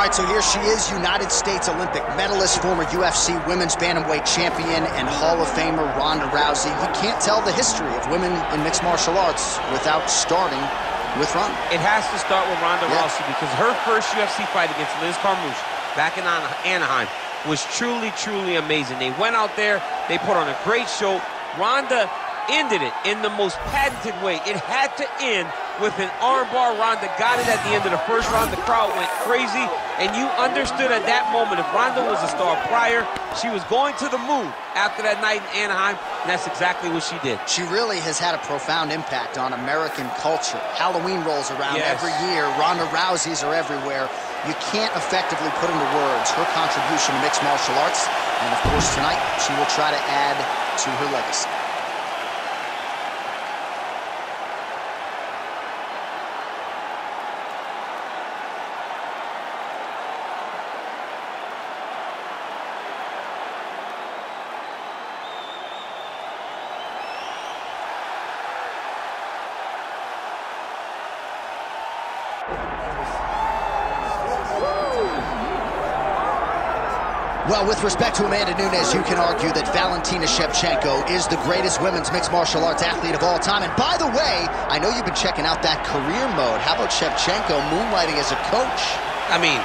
All right, so here she is, United States Olympic medalist, former UFC women's bantamweight champion, and Hall of Famer Ronda Rousey. You can't tell the history of women in mixed martial arts without starting with Ronda. It has to start with Ronda yeah. Rousey because her first UFC fight against Liz Carmouche back in Anaheim was truly, truly amazing. They went out there, they put on a great show. Ronda ended it in the most patented way. It had to end with an armbar. Ronda got it at the end of the first round. The crowd went crazy, and you understood at that moment if Ronda was a star prior, she was going to the moon after that night in Anaheim, and that's exactly what she did. She really has had a profound impact on American culture. Halloween rolls around yes. every year. Ronda Rousey's are everywhere. You can't effectively put into words her contribution to mixed martial arts, and of course tonight she will try to add to her legacy. Well, with respect to Amanda Nunes, you can argue that Valentina Shevchenko is the greatest women's mixed martial arts athlete of all time. And by the way, I know you've been checking out that career mode. How about Shevchenko moonlighting as a coach? I mean,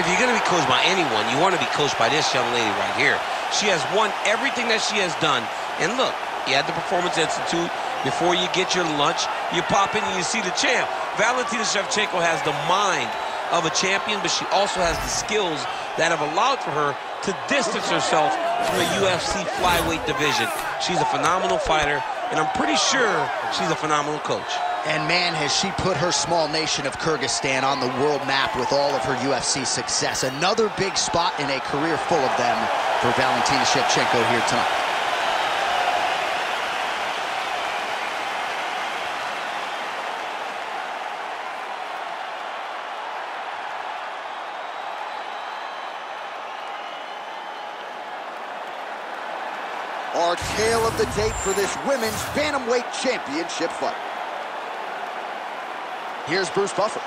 if you're going to be coached by anyone, you want to be coached by this young lady right here. She has won everything that she has done. And look, you had the Performance Institute. Before you get your lunch, you pop in and you see the champ. Valentina Shevchenko has the mind of a champion, but she also has the skills that have allowed for her to distance herself from the UFC flyweight division. She's a phenomenal fighter, and I'm pretty sure she's a phenomenal coach. And man, has she put her small nation of Kyrgyzstan on the world map with all of her UFC success. Another big spot in a career full of them for Valentina Shevchenko here tonight. Our tale of the tape for this women's bantamweight championship fight. Here's Bruce Buffer.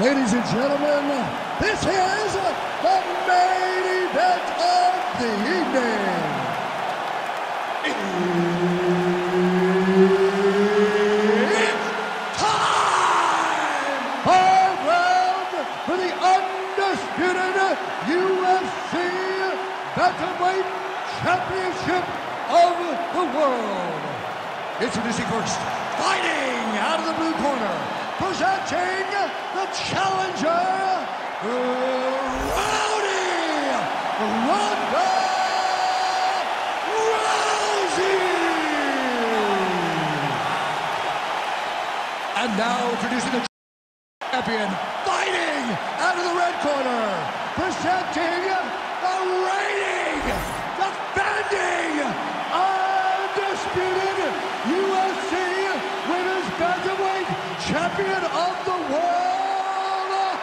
Ladies and gentlemen, this is the Bantamweight Championship of the World. Introducing first, fighting out of the blue corner, presenting the challenger, Rowdy Ronda Rousey. And now introducing the champion, fighting out of the red corner, presenting the reigning, defending, undisputed UFC Women's Bantamweight Champion of the World,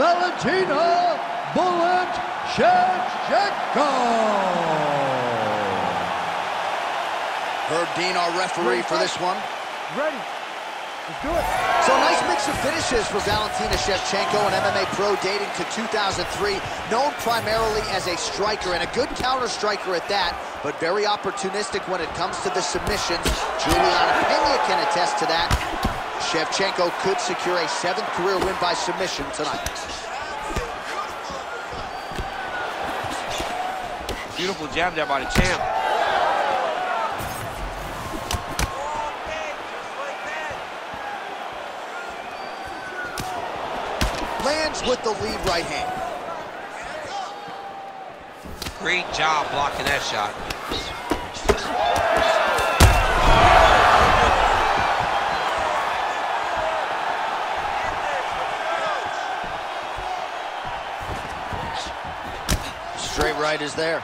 Valentina Bullet Shevchenko. Herb Dean, our referee for this one. Ready. Let's do it. So a nice mix of finishes for Valentina Shevchenko, an MMA pro dating to 2003, known primarily as a striker and a good counter striker at that, but very opportunistic when it comes to the submissions. Julianna Peña can attest to that. Shevchenko could secure a seventh career win by submission tonight. Beautiful jab there by the champ. lands with the lead right hand. Great job blocking that shot. Straight right is there.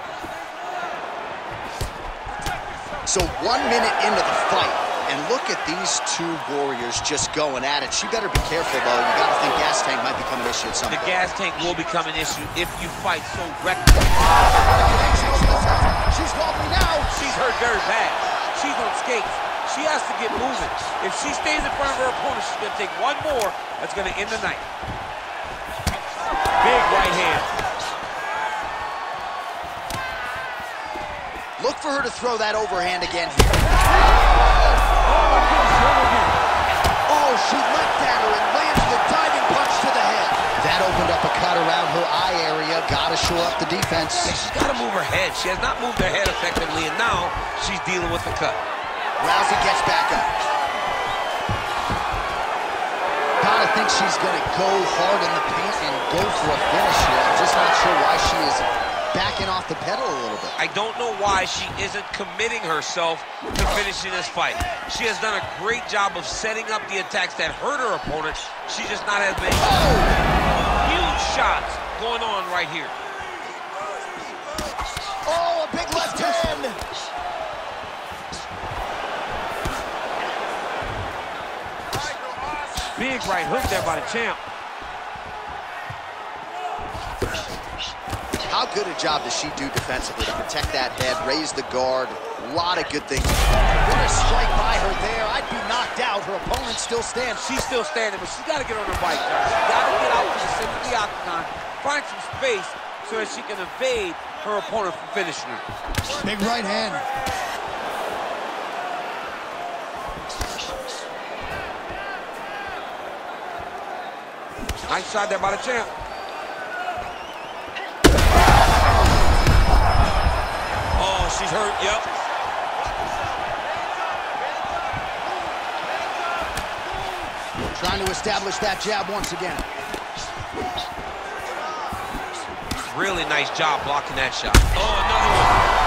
So one minute into the fight, and look at these two warriors just going at it. She better be careful, though. You got to think gas tank might become an issue at some the point. The gas tank will become an issue if you fight so recklessly. She's wobbly now. She's hurt very bad. She's on skates. She has to get moving. If she stays in front of her opponent, she's going to take one more. That's going to end the night. Big right hand. Look for her to throw that overhand again here. Oh, she leapt at her and lands the diving punch to the head. That opened up a cut around her eye area. Got to shore up the defense. She's got to move her head. She has not moved her head effectively, and now she's dealing with the cut. Rousey gets back up. Gotta think she's gonna go hard in the paint and go for a finish here. I'm just not sure why she is backing off the pedal a little bit. I don't know why she isn't committing herself to finishing this fight. She has done a great job of setting up the attacks that hurt her opponent. She just not as many oh! huge shots going on right here. Oh, a big left hand! Big right hook there by the champ. How good a job does she do defensively to protect that head, raise the guard? A lot of good things. What a strike by her there. I'd be knocked out. Her opponent still stands. She's still standing, but she's got to get on her bike, She's got to get out to the center of the octagon, find some space so that she can evade her opponent from finishing her. Big right hand. Nice shot there by the champ. She's hurt. Yep. Trying to establish that jab once again. Really nice job blocking that shot. Oh, another one.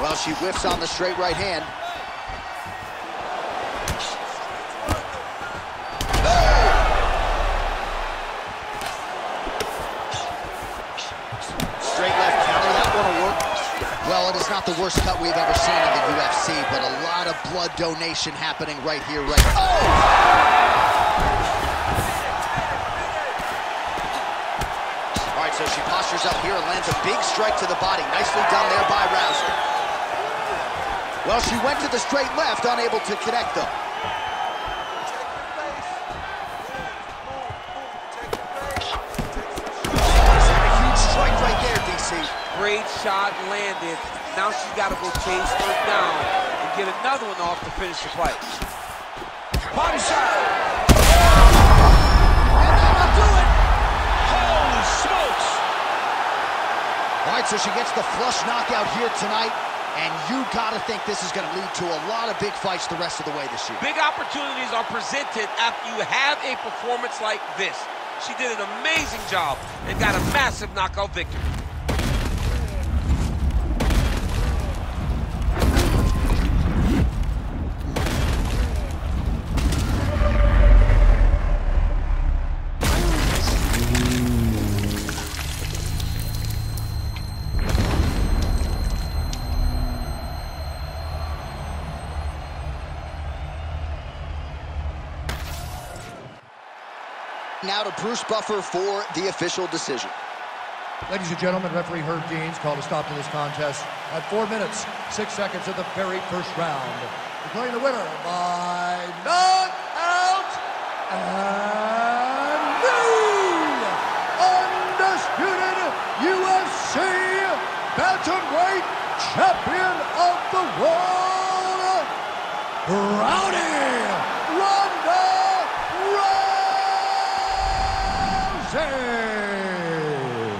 Well, she whiffs on the straight right hand. It is not the worst cut we've ever seen in the UFC, but a lot of blood donation happening right here, right Oh! All right, so she postures up here and lands a big strike to the body. Nicely done there by Rousey. Well, she went to the straight left, unable to connect, though. Great shot landed. Now she's got to go chase her down and get another one off to finish the fight. Body shot. And that'll do it. Holy smokes. All right, so she gets the flush knockout here tonight, and you got to think this is going to lead to a lot of big fights the rest of the way this year. Big opportunities are presented after you have a performance like this. She did an amazing job and got a massive knockout victory. Now to Bruce Buffer for the official decision. Ladies and gentlemen, referee Herb Dean's called a stop to this contest at four minutes, six seconds of the very first round. Declaring the winner by knockout and the undisputed UFC bantamweight champion of the world, Rowdy Rousey.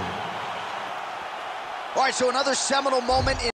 All right, so another seminal moment in